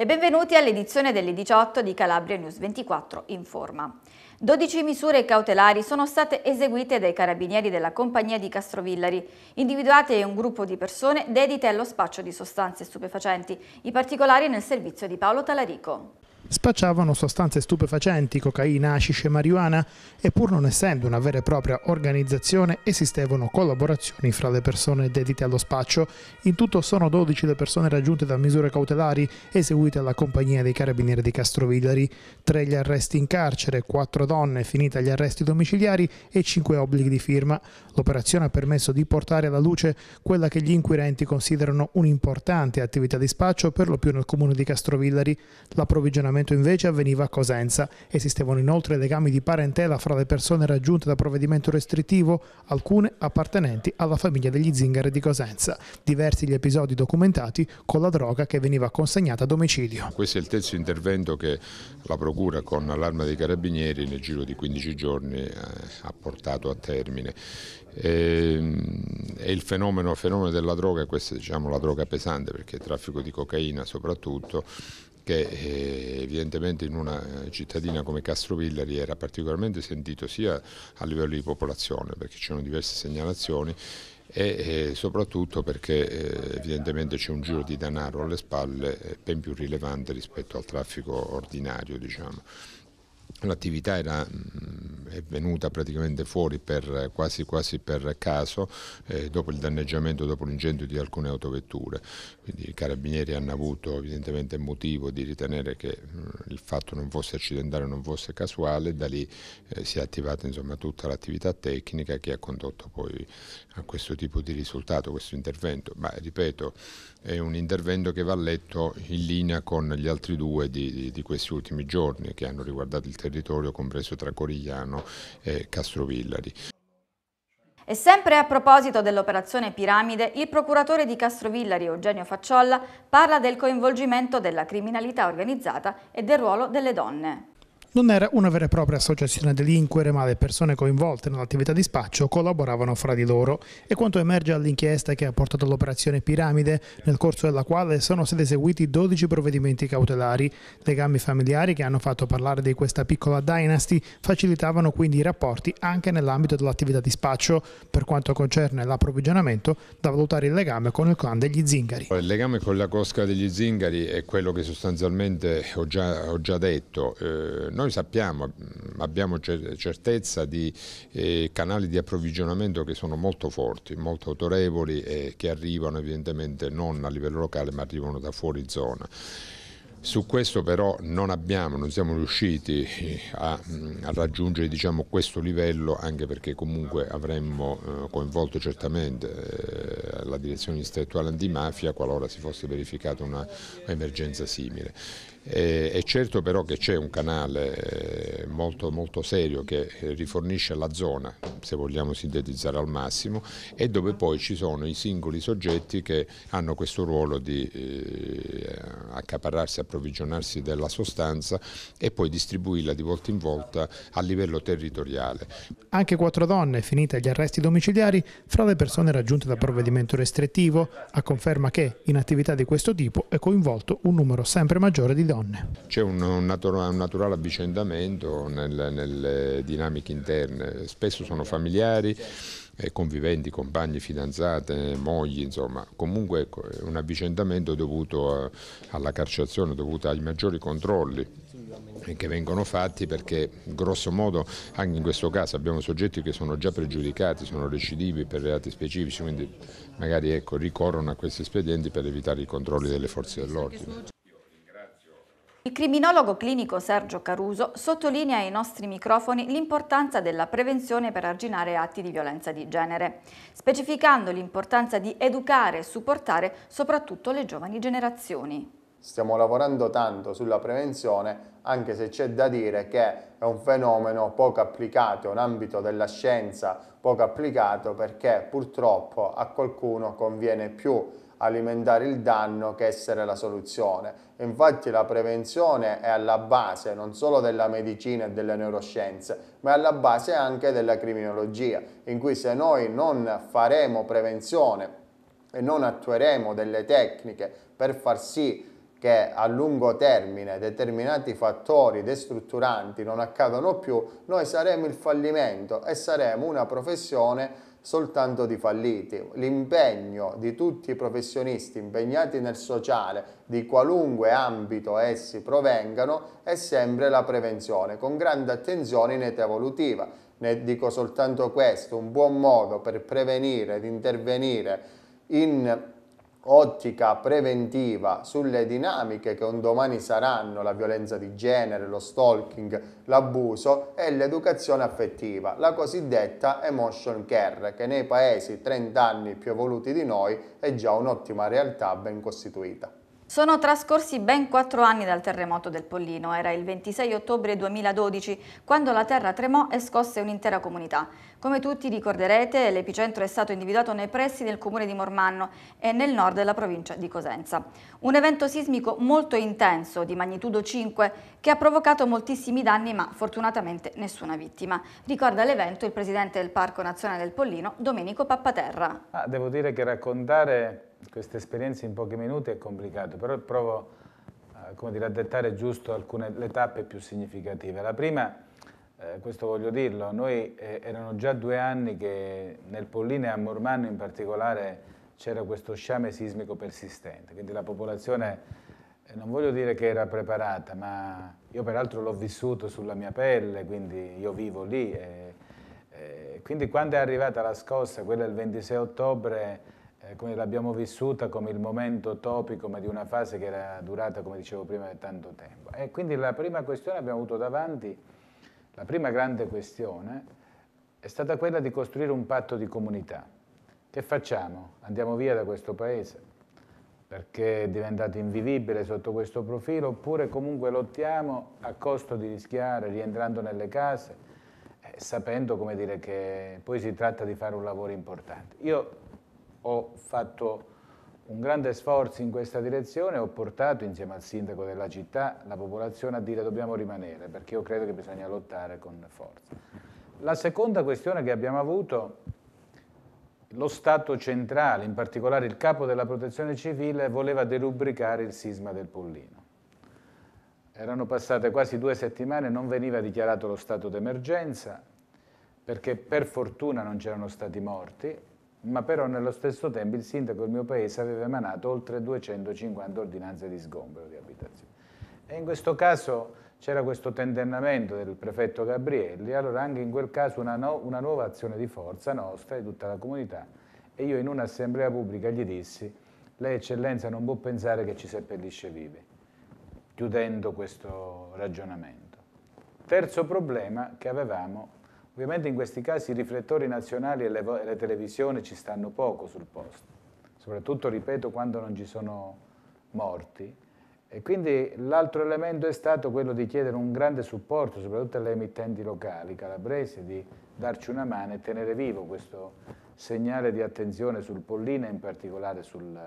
e benvenuti all'edizione delle 18 di Calabria News 24 Informa. 12 misure cautelari sono state eseguite dai carabinieri della compagnia di Castrovillari, individuate in un gruppo di persone dedite allo spaccio di sostanze stupefacenti, i particolari nel servizio di Paolo Talarico. Spacciavano sostanze stupefacenti, cocaina, hashish e marijuana e pur non essendo una vera e propria organizzazione esistevano collaborazioni fra le persone dedite allo spaccio. In tutto sono 12 le persone raggiunte da misure cautelari eseguite alla compagnia dei carabinieri di Castrovillari, 3 gli arresti in carcere, 4 donne finite gli arresti domiciliari e 5 obblighi di firma. L'operazione ha permesso di portare alla luce quella che gli inquirenti considerano un'importante attività di spaccio per lo più nel comune di Castrovillari, l'approvvigionamento l'accertamento invece avveniva a Cosenza. Esistevano inoltre legami di parentela fra le persone raggiunte da provvedimento restrittivo, alcune appartenenti alla famiglia degli zingari di Cosenza. Diversi gli episodi documentati con la droga che veniva consegnata a domicilio. Questo è il terzo intervento che la Procura con l'arma dei Carabinieri nel giro di 15 giorni eh, ha portato a termine. E, ehm, il fenomeno, fenomeno, della droga, questa è diciamo, la droga pesante perché il traffico di cocaina soprattutto che eh, evidentemente in una cittadina come Castrovillari era particolarmente sentito sia a livello di popolazione perché c'erano diverse segnalazioni e eh, soprattutto perché eh, evidentemente c'è un giro di denaro alle spalle ben più rilevante rispetto al traffico ordinario. Diciamo. L'attività era mm, è venuta praticamente fuori per, quasi, quasi, per caso eh, dopo il danneggiamento, dopo l'incendio di alcune autovetture. Quindi i carabinieri hanno avuto evidentemente motivo di ritenere che mh, mm, il fatto non fosse accidentale, non fosse casuale, da lì eh, si è attivata insomma, tutta l'attività tecnica che ha condotto poi a questo tipo di risultato, questo intervento. Ma ripeto, è un intervento che va letto in linea con gli altri due di, di, di questi ultimi giorni che hanno riguardato il territorio compreso tra Corigliano e Castrovillari. E sempre a proposito dell'operazione Piramide, il procuratore di Castrovillari Eugenio Facciolla parla del coinvolgimento della criminalità organizzata e del ruolo delle donne. Non era una vera e propria associazione a delinquere, ma le persone coinvolte nell'attività di spaccio collaboravano fra di loro. E quanto emerge all'inchiesta che ha portato all'operazione Piramide, nel corso della quale sono stati eseguiti 12 provvedimenti cautelari. Legami familiari che hanno fatto parlare di questa piccola dynasty facilitavano quindi i rapporti anche nell'ambito dell'attività di spaccio. Per quanto concerne l'approvvigionamento, da valutare il legame con il clan degli zingari. Il legame con la cosca degli zingari è quello che sostanzialmente ho già, ho già detto. Eh, noi sappiamo, abbiamo certezza di eh, canali di approvvigionamento che sono molto forti, molto autorevoli e che arrivano evidentemente non a livello locale ma arrivano da fuori zona. Su questo però non abbiamo, non siamo riusciti a, a raggiungere diciamo, questo livello anche perché comunque avremmo eh, coinvolto certamente eh, la direzione distrettuale antimafia qualora si fosse verificata un'emergenza simile. Eh, è certo però che c'è un canale eh, molto, molto serio che rifornisce la zona, se vogliamo sintetizzare al massimo, e dove poi ci sono i singoli soggetti che hanno questo ruolo di eh, accaparrarsi, approvvigionarsi della sostanza e poi distribuirla di volta in volta a livello territoriale. Anche quattro donne, finite gli arresti domiciliari, fra le persone raggiunte da provvedimento restrittivo, a conferma che in attività di questo tipo è coinvolto un numero sempre maggiore di donne. C'è un, un, naturale, un, naturale avvicendamento nel, nelle dinamiche interne, spesso sono familiari, eh, conviventi, compagni, fidanzate, mogli, insomma, comunque ecco, è un avvicendamento dovuto a, alla carcerazione, dovuto ai maggiori controlli che vengono fatti perché grosso modo anche in questo caso abbiamo soggetti che sono già pregiudicati, sono recidivi per reati specifici, quindi magari ecco, ricorrono a questi espedienti per evitare i controlli delle forze dell'ordine. Il criminologo clinico Sergio Caruso sottolinea ai nostri microfoni l'importanza della prevenzione per arginare atti di violenza di genere, specificando l'importanza di educare e supportare soprattutto le giovani generazioni. Stiamo lavorando tanto sulla prevenzione, anche se c'è da dire che è un fenomeno poco applicato, un ambito della scienza poco applicato perché purtroppo a qualcuno conviene più alimentare il danno che essere la soluzione. Infatti la prevenzione è alla base non solo della medicina e delle neuroscienze, ma è alla base anche della criminologia, in cui se noi non faremo prevenzione e non attueremo delle tecniche per far sì che a lungo termine determinati fattori destrutturanti non accadono più, noi saremo il fallimento e saremo una professione soltanto di falliti. L'impegno di tutti i professionisti impegnati nel sociale, di qualunque ambito essi provengano, è sempre la prevenzione, con grande attenzione in età evolutiva. Ne dico soltanto questo, un buon modo per prevenire ed intervenire in ottica preventiva sulle dinamiche che un domani saranno la violenza di genere, lo stalking, l'abuso e l'educazione affettiva, la cosiddetta emotion care, che nei paesi 30 anni più evoluti di noi è già un'ottima realtà ben costituita. Sono trascorsi ben quattro anni dal terremoto del Pollino, era il 26 ottobre 2012 quando la terra tremò e scosse un'intera comunità. Come tutti ricorderete l'epicentro è stato individuato nei pressi del comune di Mormanno e nel nord della provincia di Cosenza. Un evento sismico molto intenso di magnitudo 5 che ha provocato moltissimi danni ma fortunatamente nessuna vittima. Ricorda l'evento il presidente del Parco Nazionale del Pollino Domenico Pappaterra. Ah, devo dire che raccontare queste esperienze in pochi minuti è complicato, però provo eh, dire, a dettare giusto alcune le tappe più significative. La prima, eh, questo voglio dirlo, noi eh, erano già due anni che nel Polline e a Mormanno in particolare c'era questo sciame sismico persistente, quindi la popolazione, eh, non voglio dire che era preparata, ma io peraltro l'ho vissuto sulla mia pelle, quindi io vivo lì. E, e quindi quando è arrivata la scossa, quella del 26 ottobre, eh, come l'abbiamo vissuta come il momento topico ma di una fase che era durata, come dicevo prima, da tanto tempo. E quindi la prima questione abbiamo avuto davanti, la prima grande questione, è stata quella di costruire un patto di comunità. Che facciamo? Andiamo via da questo paese? perché è diventato invivibile sotto questo profilo, oppure comunque lottiamo a costo di rischiare, rientrando nelle case, eh, sapendo dire, che poi si tratta di fare un lavoro importante. Io ho fatto un grande sforzo in questa direzione, ho portato insieme al sindaco della città la popolazione a dire dobbiamo rimanere, perché io credo che bisogna lottare con forza. La seconda questione che abbiamo avuto, lo Stato centrale, in particolare il capo della protezione civile, voleva derubricare il sisma del Pollino. Erano passate quasi due settimane, non veniva dichiarato lo stato d'emergenza, perché per fortuna non c'erano stati morti, ma però nello stesso tempo il sindaco del mio paese aveva emanato oltre 250 ordinanze di sgombero di abitazioni. E in questo caso c'era questo tentennamento del prefetto Gabrielli, allora anche in quel caso una, no, una nuova azione di forza nostra e tutta la comunità. E io in un'assemblea pubblica gli dissi, lei eccellenza non può pensare che ci seppellisce vivi, chiudendo questo ragionamento. Terzo problema che avevamo Ovviamente in questi casi i riflettori nazionali e le, e le televisioni ci stanno poco sul posto, soprattutto, ripeto, quando non ci sono morti. E quindi l'altro elemento è stato quello di chiedere un grande supporto, soprattutto alle emittenti locali calabresi, di darci una mano e tenere vivo questo segnale di attenzione sul Pollina, in particolare sul,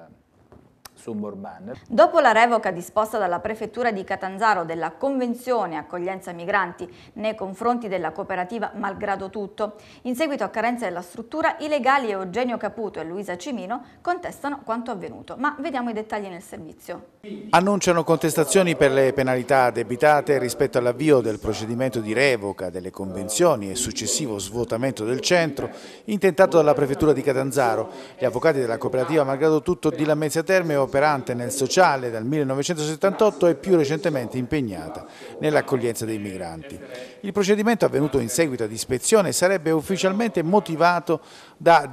su Morban. Dopo la revoca disposta dalla Prefettura di Catanzaro della Convenzione Accoglienza Migranti nei confronti della cooperativa Malgrado Tutto, in seguito a carenza della struttura, i legali Eugenio Caputo e Luisa Cimino contestano quanto avvenuto. Ma vediamo i dettagli nel servizio. Annunciano contestazioni per le penalità debitate rispetto all'avvio del procedimento di revoca delle convenzioni e successivo svuotamento del centro intentato dalla Prefettura di Catanzaro. Gli avvocati della cooperativa Malgrado Tutto di Lamezia Terme operante nel sociale dal 1978 e più recentemente impegnata nell'accoglienza dei migranti. Il procedimento avvenuto in seguito ad ispezione sarebbe ufficialmente motivato da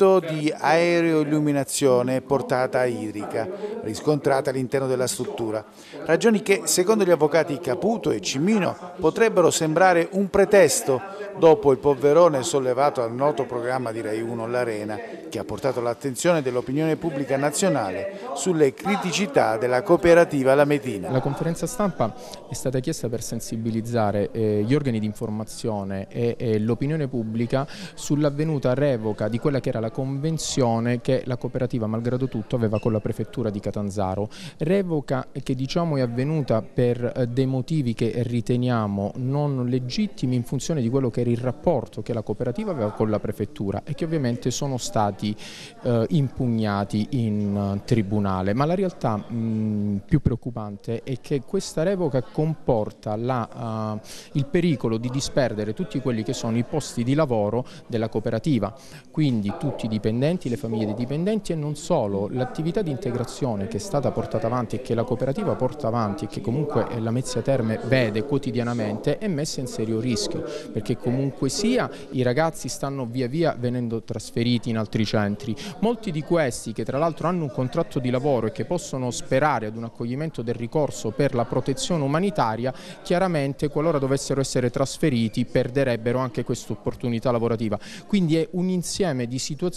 difetto di aeroilluminazione portata idrica riscontrata all'interno della struttura, ragioni che secondo gli avvocati Caputo e Cimino potrebbero sembrare un pretesto dopo il polverone sollevato al noto programma di Rai 1 L'Arena che ha portato l'attenzione dell'opinione pubblica nazionale sulle criticità della cooperativa Lametina. La conferenza stampa è stata chiesta per sensibilizzare eh, gli organi di informazione e l'opinione pubblica sull'avvenuta revoca di quella che era la della convenzione che la cooperativa malgrado tutto aveva con la prefettura di Catanzaro. Revoca che diciamo è avvenuta per eh, dei motivi che riteniamo non legittimi in funzione di quello che era il rapporto che la cooperativa aveva con la prefettura e che ovviamente sono stati eh, impugnati in uh, tribunale. Ma la realtà mh, più preoccupante è che questa revoca comporta la, uh, il pericolo di disperdere tutti quelli che sono i posti di lavoro della cooperativa, quindi tutti i dipendenti, le famiglie dei dipendenti e non solo, l'attività di integrazione che è stata portata avanti e che la cooperativa porta avanti e che comunque la Mezzia Terme vede quotidianamente è messa in serio rischio perché comunque sia i ragazzi stanno via via venendo trasferiti in altri centri, molti di questi che tra l'altro hanno un contratto di lavoro e che possono sperare ad un accoglimento del ricorso per la protezione umanitaria, chiaramente qualora dovessero essere trasferiti perderebbero anche questa opportunità lavorativa. Quindi è un insieme di situazioni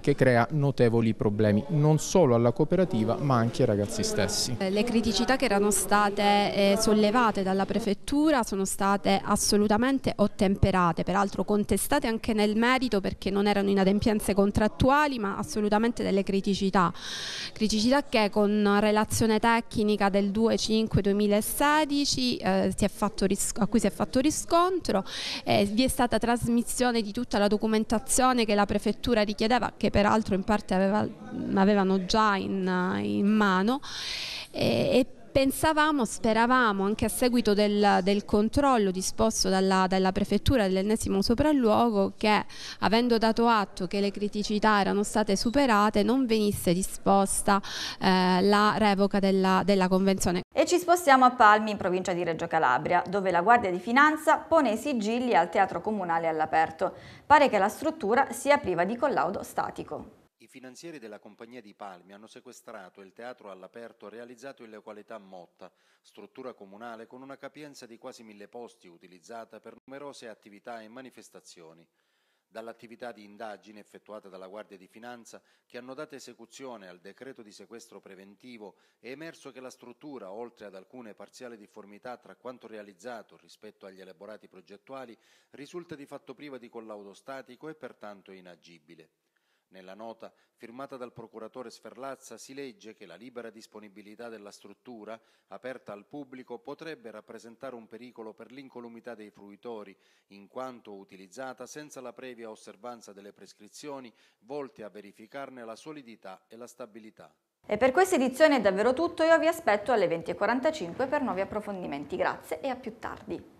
che crea notevoli problemi, non solo alla cooperativa ma anche ai ragazzi stessi. Le criticità che erano state eh, sollevate dalla prefettura sono state assolutamente ottemperate, peraltro contestate anche nel merito perché non erano inadempienze contrattuali ma assolutamente delle criticità. Criticità che con relazione tecnica del 2-5-2016 eh, a cui si è fatto riscontro eh, vi è stata trasmissione di tutta la documentazione che la prefettura richiedeva, che peraltro in parte aveva, avevano già in, in mano e, e Pensavamo, speravamo anche a seguito del, del controllo disposto dalla, dalla, prefettura dell'ennesimo sopralluogo che avendo dato atto che le criticità erano state superate non venisse disposta eh, la revoca della, della convenzione. E ci spostiamo a Palmi in provincia di Reggio Calabria dove la Guardia di Finanza pone i sigilli al teatro comunale all'aperto. Pare che la struttura sia priva di collaudo statico finanzieri della Compagnia di Palmi hanno sequestrato il teatro all'aperto realizzato in località Motta, struttura comunale con una capienza di quasi mille posti utilizzata per numerose attività e manifestazioni. Dall'attività di indagine effettuata dalla Guardia di Finanza, che hanno dato esecuzione al decreto di sequestro preventivo, è emerso che la struttura, oltre ad alcune parziali difformità tra quanto realizzato rispetto agli elaborati progettuali, risulta di fatto priva di collaudo statico e pertanto inagibile. Nella nota, firmata dal procuratore Sferlazza, si legge che la libera disponibilità della struttura, aperta al pubblico, potrebbe rappresentare un pericolo per l'incolumità dei fruitori, in quanto utilizzata senza la previa osservanza delle prescrizioni volte a verificarne la solidità e la stabilità. E per questa edizione è davvero tutto, io vi aspetto alle 20.45 per nuovi approfondimenti. Grazie e a più tardi.